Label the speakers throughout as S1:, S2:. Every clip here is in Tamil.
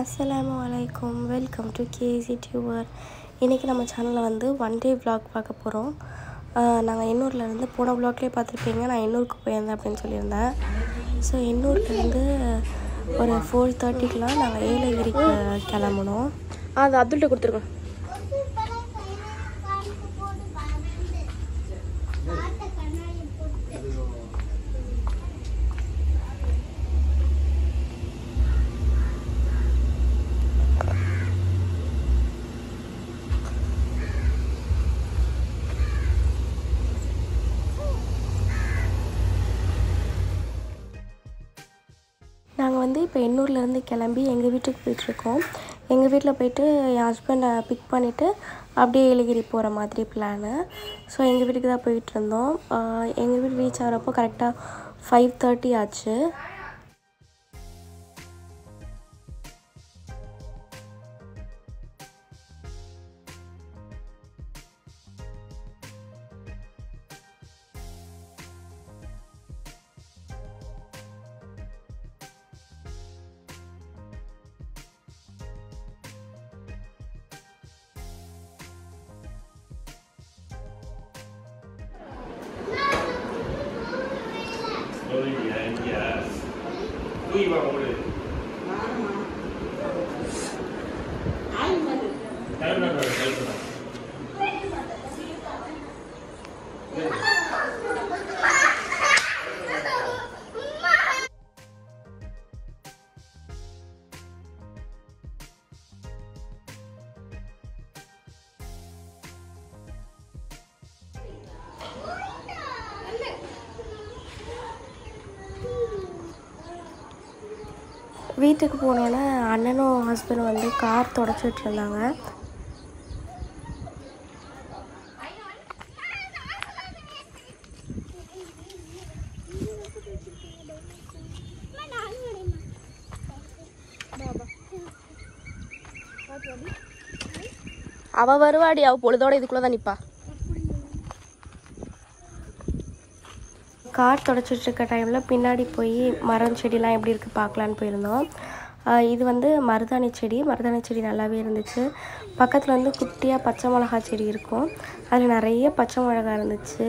S1: அஸ்ஸலாமு அலைக்கும். வெல்கம் டு கேசி டியூவர் இன்றைக்கி நம்ம சேனலில் வந்து ஒன் டே vlog பார்க்க போகிறோம் நாங்கள் எண்ணூர்லேருந்து போன vlogலேயே பார்த்துருப்பீங்க. நான் எண்ணூருக்கு போயிருந்தேன் அப்படின்னு சொல்லியிருந்தேன். ஸோ எண்ணூர்லேருந்து ஒரு ஃபோர் தேர்ட்டிக்கெலாம் நாங்கள் ஏலகிரிக்கு கிளம்புனோம். அது அப்துல்கிட்ட கொடுத்துருக்கோம் இப்போ எண்ணூர்லேருந்து கிளம்பி எங்கள் வீட்டுக்கு போயிட்டுருக்கோம். எங்கள் வீட்டில் போயிட்டு என் ஹஸ்பண்டை பிக் பண்ணிவிட்டு அப்படியே ஏலகிரி போகிற மாதிரி பிளானு ஸோ எங்கள் வீட்டுக்கு தான் போயிட்டுருந்தோம். எங்கள் வீடு ரீச் ஆகிறப்போ கரெக்டாக ஃபைவ் தேர்ட்டி ஆச்சு.
S2: billion, yes. We were ordered
S1: வீட்டுக்கு போனோன்னே அண்ணனும் ஹஸ்பண்டும் வந்து கார் தொடச்சிட்டு இருந்தாங்க அவ வருவாடி அவ பொழுதோட இதுக்குள்ளதான் நிப்பா. கார் தொடச்சிட்டு இருக்க டைமில் பின்னாடி போய் மரம் செடிலாம் எப்படி இருக்குது பார்க்கலான்னு போயிருந்தோம். இது வந்து மருதாணி செடி. மருதாணி செடி நல்லாவே இருந்துச்சு. பக்கத்தில் வந்து குட்டியாக பச்சை மிளகா செடி இருக்கும். அதில் நிறைய பச்சை மிளகா இருந்துச்சு.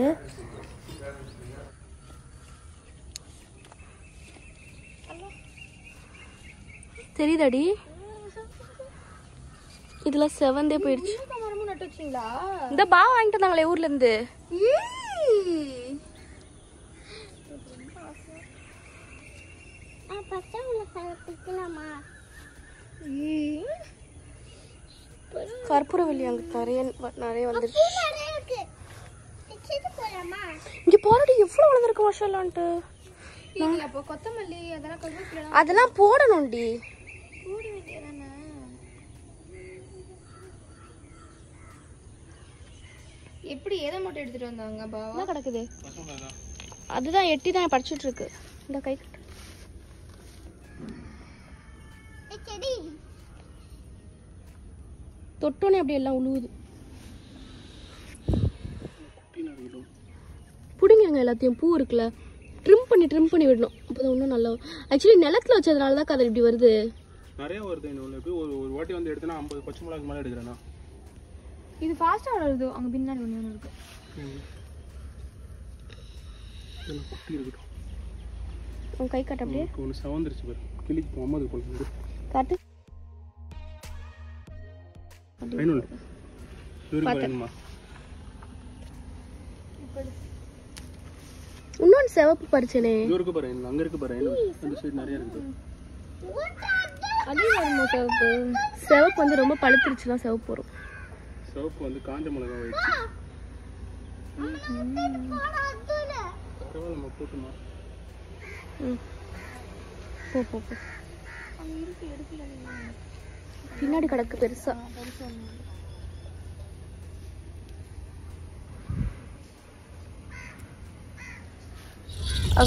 S1: தெரியுதாடி? இதில் செவந்தே போயிடுச்சு. இந்த பா வாங்கிட்டு வந்தாங்களே ஊர்லேருந்து
S3: பச்சை பிக்கலாமா
S1: கற்பூரவல்லி அங்கே நிறைய நிறைய
S3: போலாமா
S1: இங்கே போராடி எவ்வளோ வளர்ந்துருக்கு
S3: அப்போ கொத்தமல்லி அதெல்லாம்
S1: அதெல்லாம் போடணும்டி.
S3: எப்படி எதை மட்டும் எடுத்துட்டு வந்தாங்க பாவா?
S1: என்ன கிடக்குது? அதுதான் எட்டி தான். படிச்சுட்டு இருக்கு. இந்த கை கட்டு.
S3: செடி.
S1: தொட்டோன்னே அப்படியே எல்லாம் உழுவுது. பிடிங்கிருங்க எல்லாத்தையும். பூ இருக்குல்ல. ட்ரிம் பண்ணி ட்ரிம் பண்ணி விடணும். அப்போதான் இன்னும் நல்லா ஆக்சுவலி நிலத்துல வச்சதுனால தான் கதை இப்படி வருது.
S2: நிறைய வருது எப்படி ஒரு ஒரு வாட்டி வந்து எடுத்தனா ஐம்பது பச்சை மிளகாக்கு மேலே எடுக்கிறேன்னா
S3: இது ஃபாஸ்டா வளருது. அங்க பின்னாடி ஒண்ணு ஒண்ணு இருக்கு.
S2: குட்டி இருக்கட்டும்.
S1: உன் கை கட்ட அப்படியே.
S2: ஒன்று செவந்துருச்சு பாரு. கிளிக்கு முகமது போல இருந்து
S1: காட்டு. இன்னொன்று சிவப்பு பறிச்சனே.
S2: இருக்கு பாரு அங்கே இருக்கு பாரு அந்த சைடு நிறைய இருக்குது
S1: அதே வருமா சிவப்பு? சிவப்பு வந்து ரொம்ப பழுத்துருச்சுன்னா சிவப்பு வரும்.
S2: சிவப்பு வந்து காஞ்ச மிளகா வச்சு
S1: போ போ போ. பின்னாடி கிடக்கு பெருசா.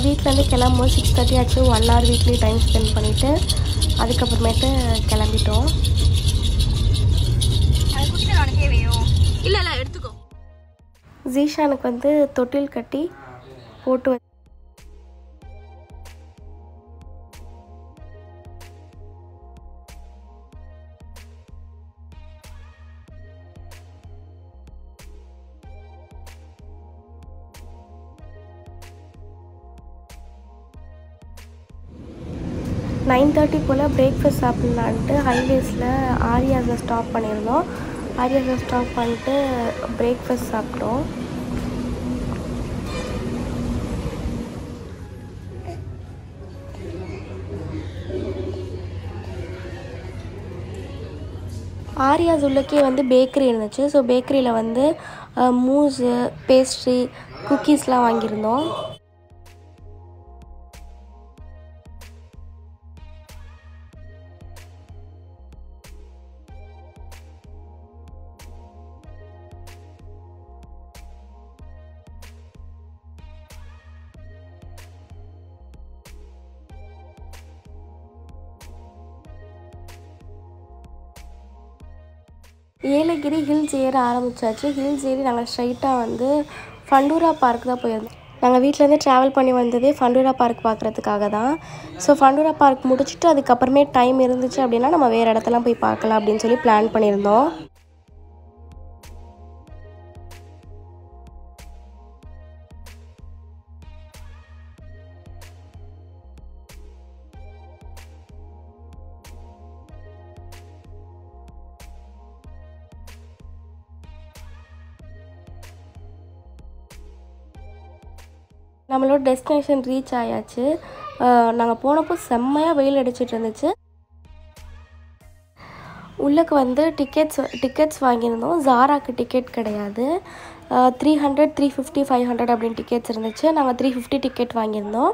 S1: வீட்டிலேருந்து கிளம்பும்போது சிக்ஸ் தேர்ட்டி ஆச்சு. One hour weekly time spend பண்ணிவிட்டு அதுக்கப்புறமேட்டு கிளம்பிட்டோம். இல்லை இல்லை எடுத்துக்கோ. ஜீஷானுக்கு வந்து தொட்டில் கட்டி போட்டு தேர்ட்டி போல் பிரேக்ஃபாஸ்ட் சாப்பிட்லான்ட்டு ஹைவேஸில் ஆரியாஸை ஸ்டாப் பண்ணியிருந்தோம். ஆரியாஸை ஸ்டாப் பண்ணிட்டு பிரேக்ஃபாஸ்ட் சாப்பிட்டோம். ஆரியாஸ் உள்ளக்கே வந்து பேக்கரி இருந்துச்சு. ஸோ பேக்கரியில் வந்து மூஸு பேஸ்ட்ரி குக்கீஸ்லாம் வாங்கியிருந்தோம். ஏலகிரி ஹில்ஸ் ஏற ஆரம்பிச்சாச்சு. ஹில்ஸ் ஏறி நாங்கள் ஸ்ட்ரைட்டாக வந்து ஃபண்டூரா பார்க் தான் போயிருந்தோம். நாங்கள் வீட்டிலேருந்து ட்ராவல் பண்ணி வந்ததே ஃபண்டூரா பார்க் பார்க்குறதுக்காக தான். ஸோ ஃபண்டூரா பார்க் முடிச்சுட்டு அதுக்கப்புறமே டைம் இருந்துச்சு அப்படின்னா நம்ம வேறு இடத்தெல்லாம் போய் பார்க்கலாம் அப்படின்னு சொல்லி பிளான் பண்ணியிருந்தோம். நம்மளோட டெஸ்டினேஷன் ரீச் ஆயாச்சு. நாங்கள் போனப்போ செம்மையாக வெயில் அடிச்சிட்டு இருந்துச்சு. உள்ளக்கு வந்து டிக்கெட்ஸ் டிக்கெட்ஸ் வாங்கியிருந்தோம். ஜாராக்கு டிக்கெட் கிடையாது. Three hundred three fifty five hundred அப்படின்னு டிக்கெட்ஸ் இருந்துச்சு. நாங்கள் த்ரீ ஃபிஃப்டி டிக்கெட் வாங்கியிருந்தோம்.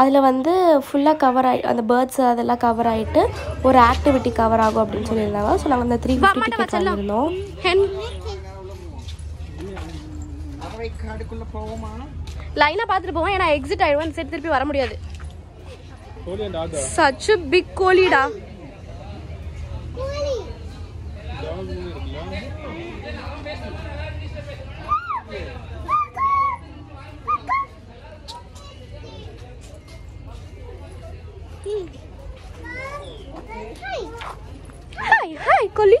S1: அதில் வந்து ஃபுல்லாக கவர் ஆகி அந்த பேர்ட்ஸ் அதெல்லாம் கவர் ஆகிட்டு ஒரு ஆக்டிவிட்டி கவர் ஆகும் அப்படின்னு சொல்லியிருந்தாங்க. ஸோ நாங்கள் அந்த த்ரீ ஃபிஃப்டி டிக்கெட் வாங்கியிருந்தோம்.
S4: லைனா பார்த்துட்டு போவோம் ஏன்னா எக்ஸிட் ஆயிடுவோம் சரி திருப்பி வர முடியாது. சச் பிக் கோழிடா ஹாய் ஹாய் கோழி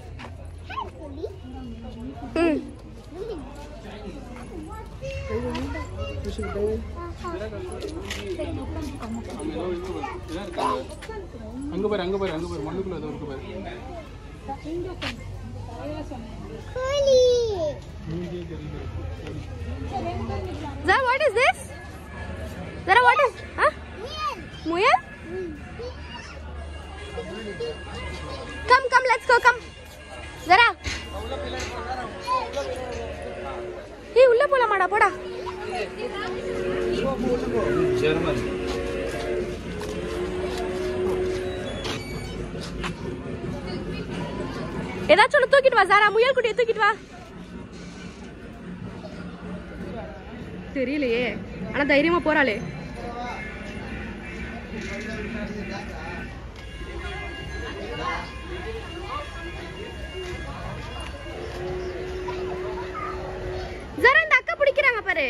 S2: அங்க பாரு அங்க பாரு அங்க பாரு மண்ணுக்குள்ள ஏதோ இருக்கு பாரு
S4: Zara, what is this? Zara, what is? Huh? Muyal? Come, come, let's go, come. Zara. ஏய் உள்ள போலாமாடா போடா ஏதாச்சும் ஒன்று தூக்கிட்டு வா சாரா. முயல் குட்டியை தூக்கிட்டு வா. தெரியலையே. ஆனா தைரியமா போறாளே.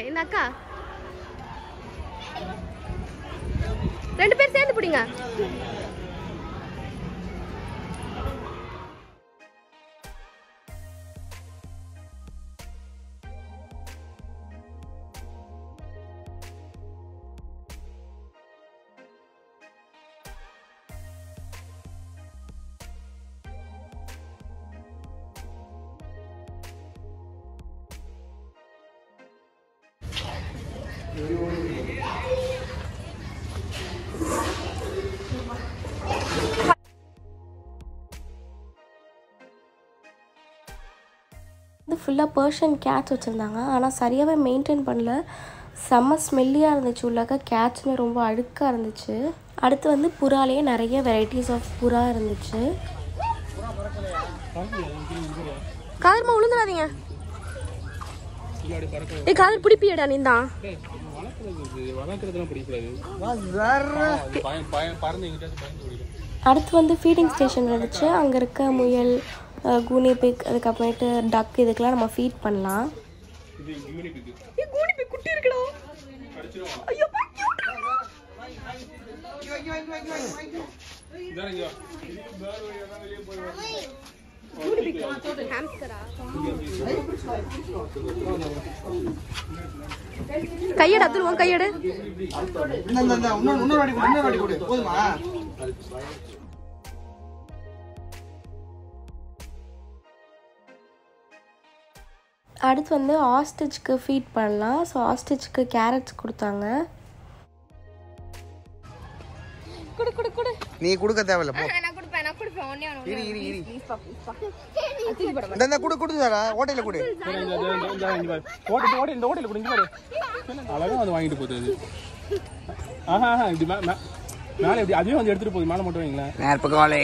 S4: இந்த அக்கா ரெண்டு பேர் சேர்ந்து பிடிங்க.
S1: வந்து ஃபுல்லாக பர்ஷியன் கேட்ச் வச்சுருந்தாங்க. ஆனால் சரியாகவே மெயின்டைன் பண்ணல. செம்ம ஸ்மெல்லியாக இருந்துச்சு உள்ளாக்க. கேட்ச்மே ரொம்ப அழுக்காக இருந்துச்சு. அடுத்து வந்து புறாலேயே நிறைய வெரைட்டிஸ் ஆஃப் புறா இருந்துச்சு.
S4: காதர்மா விழுந்துடாதீங்க
S2: இல்லாடி பறக்க
S4: காதர் பிடிப்பியடா நீ தான்
S1: அடுத்து வந்து ஃபீடிங் ஸ்டேஷன் இருந்துச்சு அங்கே இருக்க முயல் கூனி பிக் அதுக்கப்புறமேட்டு டக் இதுக்கெல்லாம் நம்ம ஃபீட் பண்ணலாம்.
S4: குட்டி கையடு அப்துல் உன் கையடு
S1: அடுத்து வந்து ஆஸ்டிச்சுக்கு ஃபீட் பண்ணலாம். ஸோ ஆஸ்டிச்சுக்கு கேரட்ஸ் கொடுத்தாங்க.
S4: குடு குடு குடு.
S5: நீ கொடுக்க தேவையில்ல
S4: கொடுப்பேன். நான் கொடுப்பேன் ஒண்ணே ஒண்ணு
S5: இரு இரு இரு.
S4: ப்ளீஸ் பா ப்ளீஸ் பா தூக்கி போட
S5: இந்த இந்த குடு குடு சாரா ஹோட்டல்ல குடு.
S2: இந்த- இங்க பாரு. ஓட்டு ஓட்டு இந்த ஓட்டையில கொடுங்க பாரு. அழகா வந்து வாங்கிட்டு போகுது அது. ஆஹா இப்படி மே- மே- மேலே இப்படி அதுவே வந்து எடுத்துட்டு போகுது. மேலே மட்டும் வைங்களேன்.
S5: நேர்ப்பு காலே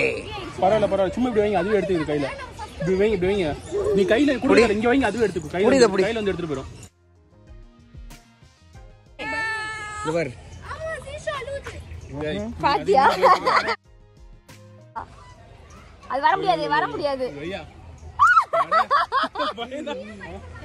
S2: பரவாயில்ல பரவாயில்ல. சும்மா இப்படி வைங்க அதுவே எடுத்துக்குது கையில. இப்படி வைங்க இப்படி வைங்க. நீ கையில குடி இங்க வைங்க அதுவே எடுத்துக்கும் கையில கையில வந்து எடுத்துட்டு போயிடும்.
S4: பாத்தியா? அது வர முடியாது வர முடியாது.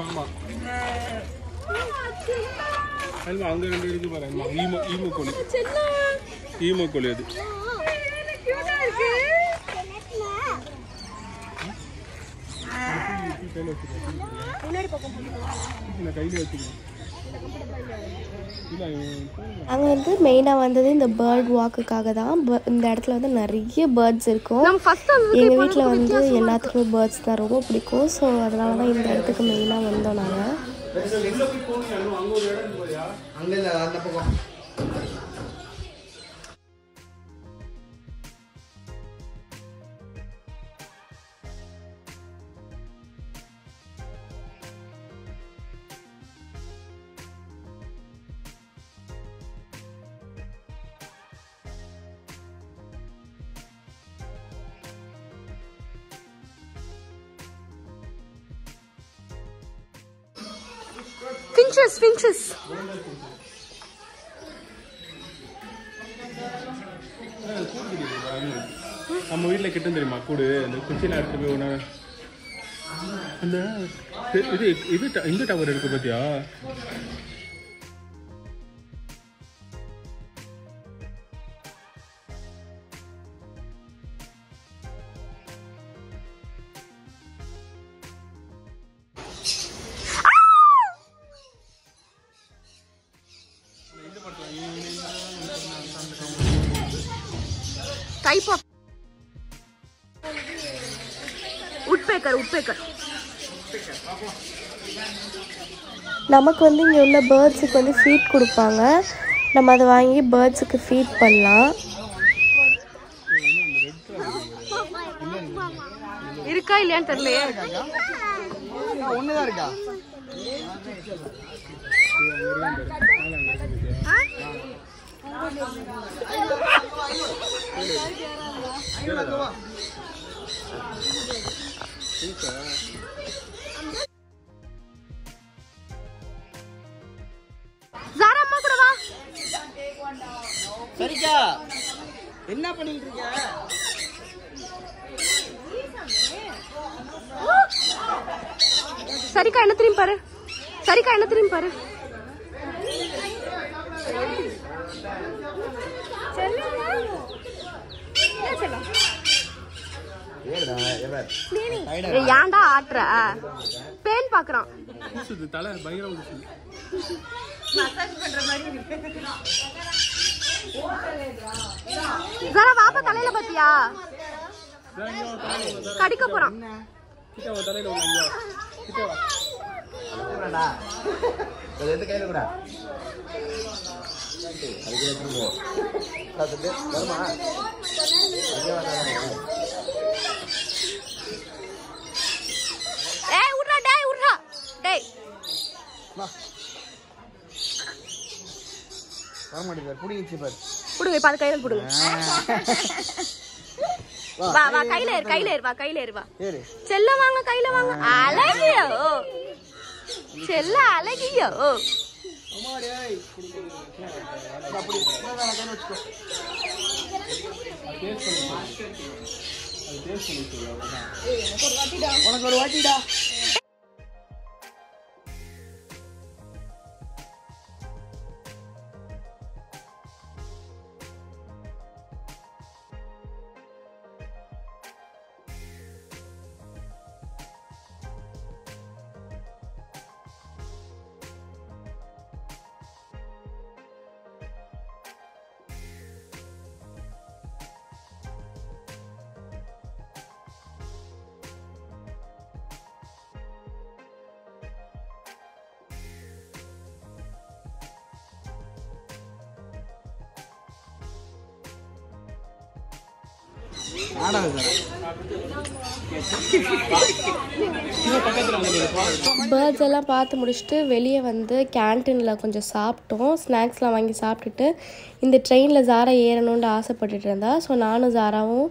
S2: ஆமா ஆமா. அல்வா அங்க ரெண்டு இருக்கு பாரு அல்வா. ஈமோ ஈமோ கோழி. ஈமோ கோழி அது. கையில வச்சுக்கோ இல்ல கையில வச்சுக்கோ இல்ல இவன்
S1: அங்கே வந்து மெயினாக வந்தது இந்த பேர்ட் வாக்குக்காக தான் இந்த இடத்துல வந்து நிறைய பேர்ட்ஸ் இருக்கும்.
S4: நம்ம ஃபர்ஸ்ட்
S1: எங்கள் வீட்டில் வந்து எல்லாத்துக்குமே பேர்ட்ஸ் தான் ரொம்ப பிடிக்கும். ஸோ அதனால தான் இந்த இடத்துக்கு மெயினாக வந்தோம் நாங்கள்
S4: finches finches
S2: நம்ம வீட்டில் கிட்ட தெரியுமா? கூடு. அந்த குச்சியில் எடுத்து போய் ஒன்று அந்த இது- இது இது ட- இந்த டவர் இருக்கு பார்த்தியா
S4: woodpecker woodpecker
S1: நமக்கு வந்து இங்கே உள்ள பேர்ட்ஸுக்கு வந்து ஃபீட் கொடுப்பாங்க. நம்ம அதை வாங்கி பேர்ட்ஸுக்கு ஃபீட் பண்ணலாம்.
S4: இருக்கா இல்லையான்னு தெரியலையே.
S5: ஒண்ணுதான் இருக்கா?
S4: ஜாரா அம்மா கூட வா.
S5: சரிக்கா. என்ன பண்ணிட்டு இருக்க?
S4: சரிக்கா என்ன திரும்பி பாரு. சரிக்கா என்ன திரும்பி பாரு. ஏய், ஏன்டா ஆட்டுற பேன் பாக்குறான்.
S2: தலை பயங்கரம்
S4: ஜாரா வாப்பா தலையில பாத்தியா? கடிக்க போறான்.
S2: கிட்ட
S4: டேய்.
S5: வர மாட்டேங்குது புடிங்கிச்சு பாரு.
S4: புடுங்க இப்ப அது கையில புடுங்க. வா வா கையில ஏறு கையில ஏறு வா கையில ஏறு வா.
S5: ஏறு.
S4: செல்ல வாங்க கையில வாங்க. அழகியோ. செல்ல அழகியோ.
S5: உனக்கு ஒரு வாட்டிடா.
S1: பேர்ட்ஸ் எல்லாம் பார்த்து முடிச்சுட்டு வெளியே வந்து கேன்டீனில் கொஞ்சம் சாப்பிட்டோம். ஸ்நாக்ஸ்லாம் வாங்கி சாப்பிட்டுட்டு இந்த ட்ரெயினில் ஜாரா ஏறணும்னு ஆசைப்பட்டுட்டு இருந்தா. ஸோ நானும் ஜாராவும்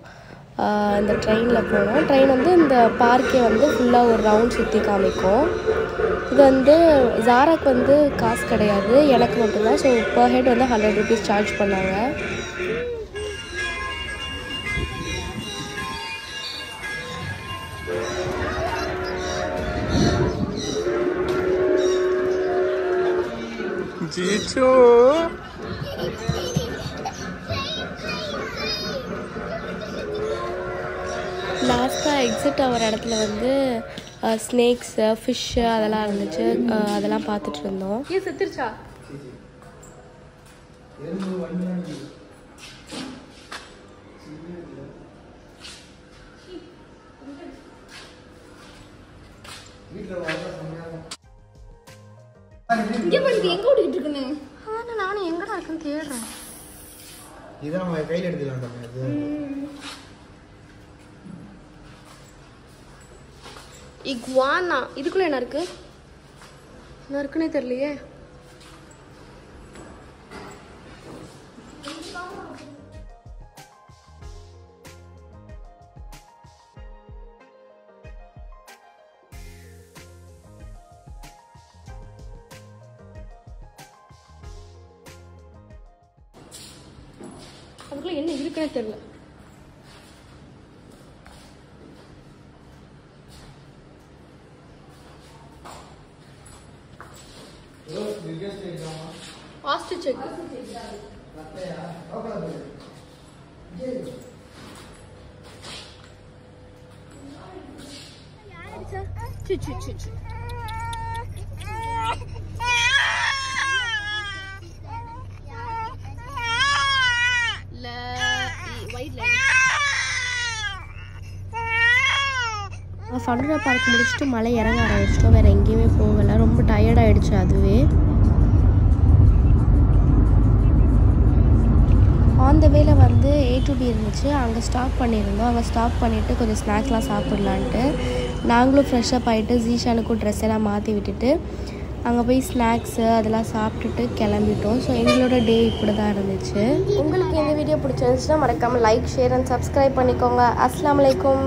S1: இந்த ட்ரெயினில் போனோம். ட்ரெயின் வந்து இந்த பார்க்கே வந்து ஃபுல்லாக ஒரு ரவுண்ட் சுற்றி காமிக்கும். இது வந்து ஜாராக்கு வந்து காசு கிடையாது. எனக்கு மட்டும்தான். ஸோ பர் ஹெட் வந்து ஹண்ட்ரட் ருபீஸ் சார்ஜ் பண்ணாங்க.
S2: ஜீச்சோ
S1: லாஸ்ட்டாக எக்ஸிட் ஆகிற இடத்துல வந்து ஸ்னேக்ஸு ஃபிஷ்ஷு அதெல்லாம் இருந்துச்சு. அதெல்லாம் பார்த்துட்டு இருந்தோம்.
S4: ஏன் செத்துருச்சா? இங்க பாருங்க எங்க ஓடிட்டு இருக்குன்னு?
S1: ஆனால் நானும் எங்கடா இருக்குன்னு தேடுறேன்
S5: இதான் நம்ம கையில் எடுத்துக்கலாம் இது.
S1: இக்வானா இதுக்குள்ள என்ன இருக்கு? என்ன இருக்குன்னே தெரியலையே. அதுக்குள்ள என்ன இருக்குன்னே தெரியல. ஆஸ்ட்ரிச் செக் ஃபண்டா பார்க் முடிச்சுட்டு மலை இறங்க ஆரம்பிச்சிட்டோம். வேறு எங்கேயுமே போகலை. ரொம்ப டயர்டாகிடுச்சு அதுவே. ஆன் த வேல வந்து ஏ டு பி இருந்துச்சு. அங்கே ஸ்டாப் பண்ணியிருந்தோம். அங்கே ஸ்டாப் பண்ணிவிட்டு கொஞ்சம் ஸ்நாக்ஸ்லாம் சாப்பிட்லான்ட்டு. நாங்களும் ஃப்ரெஷ்ஷப் ஆகிட்டு ஜீஷானுக்கும் ட்ரெஸ் எல்லாம் மாற்றி விட்டுட்டு அங்கே போய் ஸ்நாக்ஸு அதெல்லாம் சாப்பிட்டுட்டு கிளம்பிட்டோம். ஸோ எங்களோட டே இப்படி தான் இருந்துச்சு. உங்களுக்கு இந்த வீடியோ பிடிச்சிருந்துச்சுன்னா மறக்காமல் லைக் ஷேர் அண்ட் சப்ஸ்கிரைப் பண்ணிக்கோங்க. அஸ்லாம் வலைக்கம்